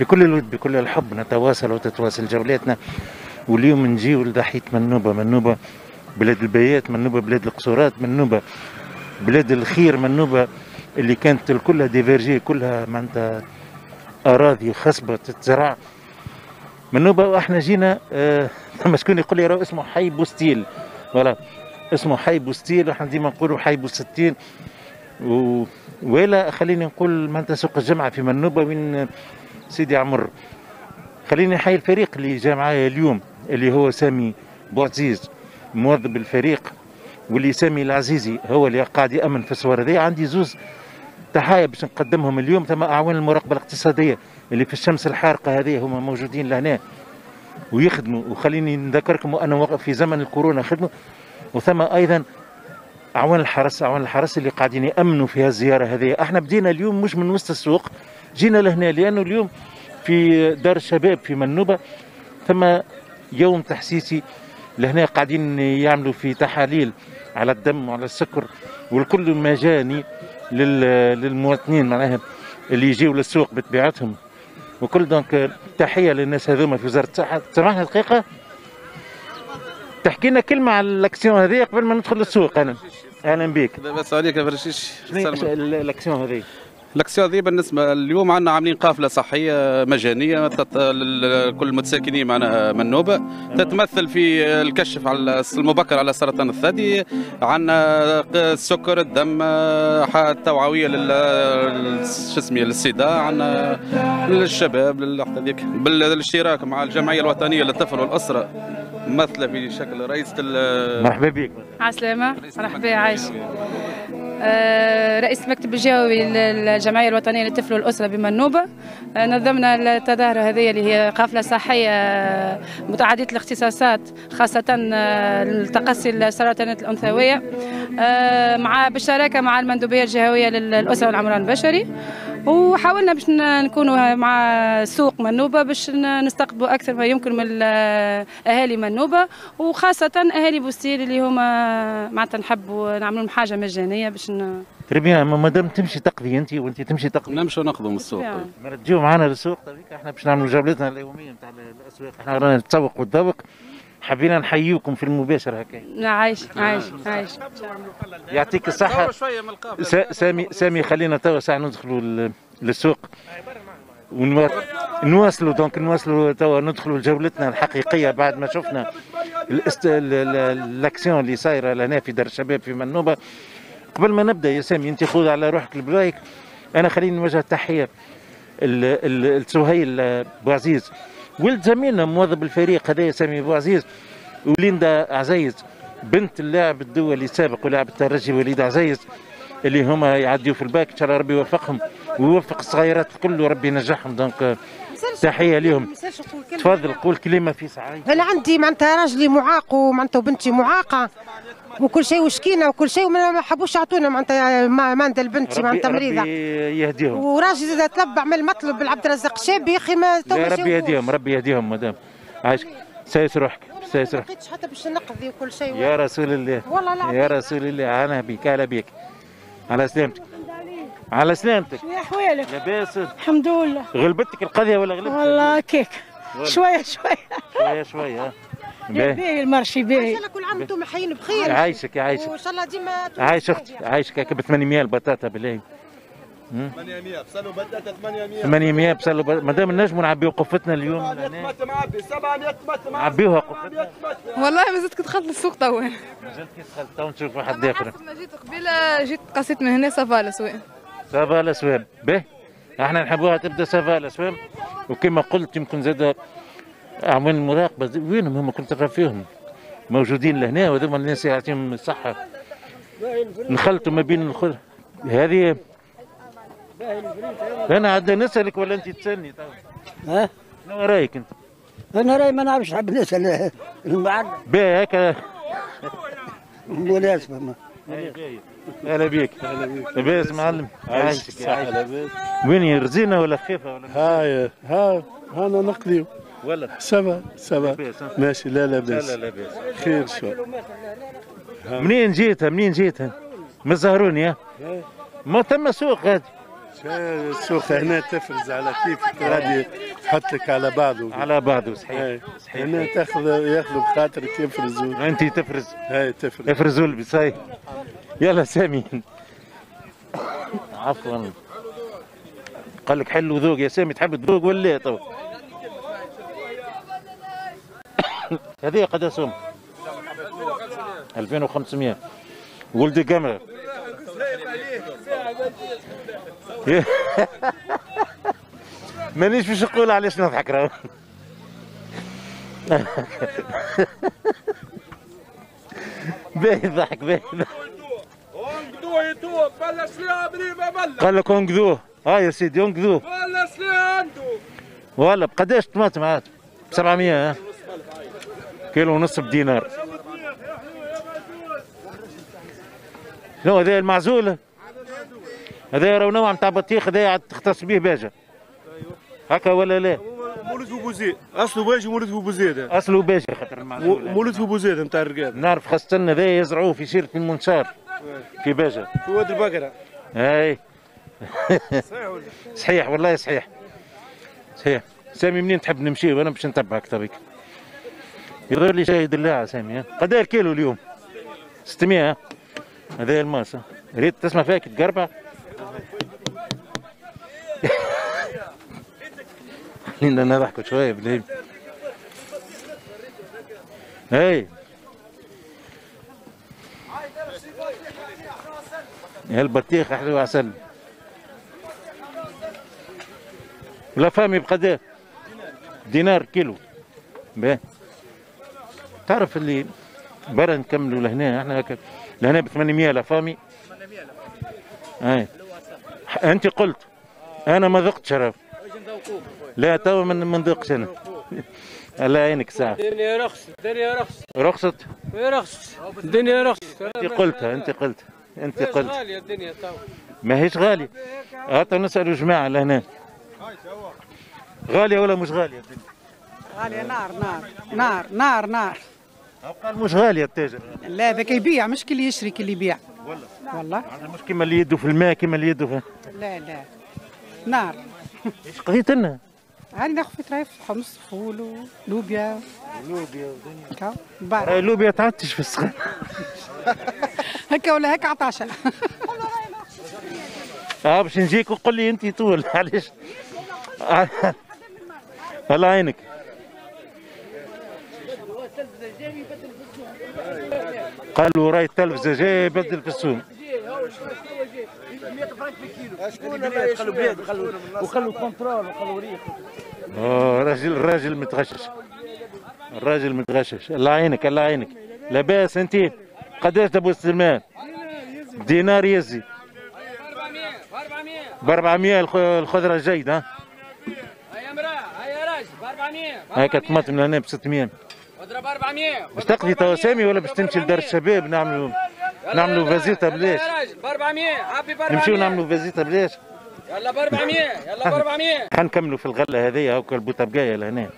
بكل الود بكل الحب نتواصل وتتواصل جولاتنا. واليوم نجيو لضحية منوبة منوبة بلاد البيات منوبة بلاد القصورات منوبة بلاد الخير منوبة اللي كانت كلها des vergers كلها معناتها أراضي خصبة تتزرع. منوبة وإحنا جينا آه ثم شكون يقول لي راه اسمه حي بوستيل ولا اسمه حي بوستيل وإحنا ديما نقولوا حي بوستيل و... ولا خليني نقول معناتها سوق الجمعة في منوبة من سيدي عمر خليني نحيي الفريق اللي جا معايا اليوم اللي هو سامي بوعزيز موظف الفريق واللي سامي العزيزي هو اللي قاعد يأمن في الصور هذه عندي زوز تحايا باش نقدمهم اليوم ثم أعوان المراقبة الاقتصادية اللي في الشمس الحارقة هذه هما موجودين لهنا. ويخدموا وخليني نذكركم واقف في زمن الكورونا خدموا. وثم أيضا أعوان الحرس أعوان الحرس اللي قاعدين يأمنوا في الزيارة هذه. إحنا بدينا اليوم مش من وسط السوق جينا لهنا لأنه اليوم في دار الشباب في منوبة ثم يوم تحسيسي. لهنا قاعدين يعملوا في تحاليل على الدم وعلى السكر والكل مجاني للمواطنين معناها اللي يجيوا للسوق بطبيعتهم. وكل دونك تحية للناس هذوما في وزارة الصحة. سمحنا دقيقه تحكي لنا كلمة على الأكسيون هذه قبل ما ندخل للسوق. أنا أهلا بك بس عليك يا فرشيش الأكسيون هذه؟ الاكسيون دي بالنسبة اليوم عندنا عاملين قافلة صحية مجانية لكل المتساكنين معنا منوبه تتمثل في الكشف على المبكر على سرطان الثدي. عندنا السكر الدم التوعوية لل شو اسمه للسيدا عندنا للشباب هذيك. بالاشتراك مع الجمعية الوطنية للطفل والأسرة. ممثله في شكل رئيسه مرحبا بك. عسلامه مرحبا عايش. رئيس المكتب الجهوي للجمعية الوطنية للطفل والأسرة بمنوبة. آه، نظمنا التظاهرة هذه اللي هي قافلة صحية متعددة الاختصاصات خاصة آه، التقصي السرطانات الأنثوية مع بالشراكة مع المندوبية الجهوية للأسرة والعمران البشري. وحاولنا باش نكونوا مع سوق منوبة باش نستقطبوا أكثر ما يمكن من أهالي منوبة وخاصة أهالي بوستيل اللي هما معناتها نحبوا نعملوا لهم حاجة مجانية باش ن... تربية ما دام تمشي تقضي أنت وأنت تمشي تقضي. نمشوا ناخذوا من السوق ما تجيو معنا للسوق طيب إحنا باش نعملوا جولتنا اليومية نتاع الأسواق. إحنا رانا نتسوق ونذوق حبينا نحييكم في المباشر هكا. عايش عايش عايش. يعطيك الصحة. سامي سامي خلينا توا ساعة ندخلوا للسوق. ونواصلوا donc نواصلوا توا ندخلوا لجولتنا الحقيقية بعد ما شفنا الأكسيون اللي صايرة لنا في دار الشباب في منوبة. قبل ما نبدأ يا سامي أنت خذ على روحك البرايك. أنا خليني نوجه تحيه لسهيل بوعزيز ولد زميلنا موظف الفريق هذا سامي بوعزيز وليندا عزيز بنت اللاعب الدولي السابق ولاعب الترجي وليد عزيز اللي هما يعديوا في الباك إن شاء الله ربي يوفقهم ويوفق الصغيرات الكل وربي ينجحهم. donc تحية لهم تفضل قول كلمة في ساعه أنا عندي معناتها راجلي معاق ومعناتها وبنتي معاقة. وكل شيء وشكينا وكل شيء وما حبوش يعطونا معناتها ماندا البنت معناتها مريضة. ربي يهديهم. وراجل زاد طلب عمل مطلب بالعبد الرزاق شابي يا أخي ما تو ربي يهديهم ربي يهديهم مدام. عايش. سايس روحك سايس روحك. ما حتى باش نقضي وكل شيء يا رسول الله. والله لا يا رسول الله أنا بك أهلا بك على سلامتك. على سلامتك. يا حوالك. لاباس. الحمد لله. غلبتك القضية ولا غلبتك؟ والله كيك. شوية شوية. شوية شوية. باهي المرشي باهي ان شاء الله كل عام وأنتم حيين بخير. عايشك عايشك. وإن شاء الله ديما عايش أختي عايشك هكا ب 800 البطاطا بالله. 800 بسلوا بطاطا 800 800 بسلوا ب... ما دام نجموا نعبيو قفتنا اليوم. 700 مت معبي 700 مت معبي. عبيوها قفتنا. والله ما زلت دخلت للسوق توا ما زلت كي دخلت تو نشوف واحد آخر. ما جيت قبيلة جيت قصيت من هنا صافا الاسواق صافا الاسواق به. إحنا نحبوها تبدا صافا الاسواق وكما قلت يمكن زاد أعمال المراقبة وينهم هم؟ كنت ترى فيهم. موجودين لهنا وهذوما الناس يعطيهم الصحة. نخلطوا ما بين الخضر هذه أنا عاد نسألك ولا أنت تسألني؟ طيب. ها؟ شنو رأيك أنت؟ أنا رأيي ما نعرفش حاب نسأل المعد باهي هكا. مناسبة ما هلا بيك. هلا بيك. لاباس معلم. عايشك عايشك. وين رزينة ولا خفيفة ولا؟ هاي ها هانا نقضيو ولا سبا سبا ماشي لا لاباس لا لا لاباس خير شو. منين جيتها منين جيتها من الزهروني ما ثم سوق غادي السوق؟ هنا تفرز على كيفك. غادي تحط لك على بعضه. على بعضه صحيح. صحيح. هنا تاخذ ياخذوا بخاطرك يفرزوا. أنت تفرز. هاي تفرز. افرزوا البس هاي يلا سامي. عفوا. قال لك حلو ذوق يا سامي. تحب تذوق ولا لا تو هذه قد اسهم 2500 ولد قمر مانيش باش نقول علاش نضحك راه. باهي الضحك باهي يتوب بلش بلش قال لك انقذوه ها يا سيدي انقذوه بلش عنده ولا بقداش طماطم عاد ب 700 ها كيلو ونص بدينار. شنو هذا المعزول. هذا راه نوع نتاع بطيخ هذا عاد تختص به باجة. هكا ولا لا؟ مولد في بوزيد أصله باجي مولد في بوزيد أصله باجه خاطر المعزول. مولد في بوزيد نتاع الرقاد. نعرف خاصة هذا يزرعوه في شيرة المنشار في باجة. في واد البقرة. أي. صحيح والله صحيح. صحيح. سامي منين تحب نمشي؟ وأنا باش نتبعك طبيك يظهر لي شاهد الله سامي ها؟ قد إيه الكيلو اليوم. 600 ها؟ هذا الماس؟ ريت تسمع فيك تقربع؟ خلينا نضحكوا شوية بالليل هاي. يا البطيخ حلو عسل لا فامي بقدر. دينار كيلو. باهي تعرف اللي برا نكملوا لهنا إحنا هكا لهنا ب 800 لا فامي 800 أي. أنت قلت. أنا ما ذقتش راه. لا توا من ما نذقش أنا. الله يعينك ساعة. الدنيا رخص الدنيا رخص. رخصت؟ رخص. الدنيا رخص. أنت قلتها أنت قلت. أنت قلت. غالية الدنيا تو ما هيش غالية. هاتوا نسألوا جماعة لهنا. غالية ولا مش غالية؟ الدنيا؟ غالية نار نار. نار نار نار. قال مش غالية التاجر. لا ذاك يبيع مش كل يشري كل يبيع. والله. والله مش كيما اللي يده في الماء كيما اللي يده في لا لا. نار. إيش قضيت لنا؟ هاني ناخذ في طريف حمص فول ولوبيا لوبيا. هكا بارك. راهي اللوبيا تعطش في السخان هكا ولا هكا عطاشة آه باش نجيك وقول لي أنت طول علاش الله يعينك قالوا راي التلفزه جاي يبدل في السوق. خلوا وخلوا كونترول ريح آه راجل الراجل متغشش. الراجل متغشش. الله يعينك الله يعينك. لاباس أنت؟ قداش ابو سلمان؟ دينار يزي. ب 400 الخ- الخضرة الجيدة ها؟ هيا امرأة هيا راجل ب 400 هاك طماطم لهنا ب 600 اضرب 400 باش تقضي توا سامي ولا باش تمشي لدار الشباب نعملوا نعملوا فازيتا بلاش. ب 400 عبي ب 400 نمشيو نعملوا فازيتا بلاش. يلا ب 400 يلا ب 400 حنكملوا في الغلة هذه هاكا البوطبقايه لهنا.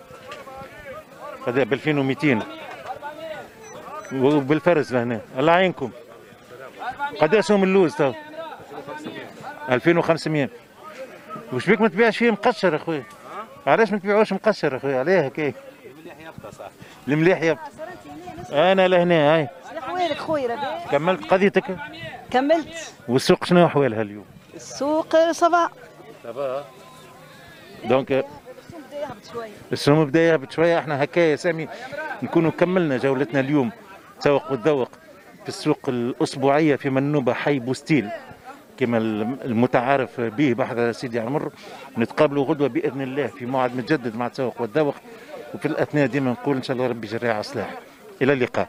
هذا ب 2200 وبالفرز لهنا. الله يعينكم. قداش هم اللوز تو؟ 2500 وش بيك ما تبيعش فيه مقشر أخوي؟ علاش ما تبيعوش مقشر أخوي؟ عليه هكاك. المليح يبقى أنا لهنا هاي. احوالك خويا ربي؟ كملت قضيتك؟ كملت. والسوق شنو أحوالها اليوم؟ السوق صبا. Donc السوم بدأ يهبط شوية. إحنا هكا يا سامي نكونوا كملنا جولتنا اليوم. تسوق والذوق في السوق الأسبوعية في منوبة حي بوستيل. كما المتعارف به بحر سيدي عمر نتقابلوا غدوة بإذن الله في موعد متجدد مع تسوق والذوق. وفي الأثناء ديما نقول إن شاء الله ربي يجريها على صلاح. إلى اللقاء.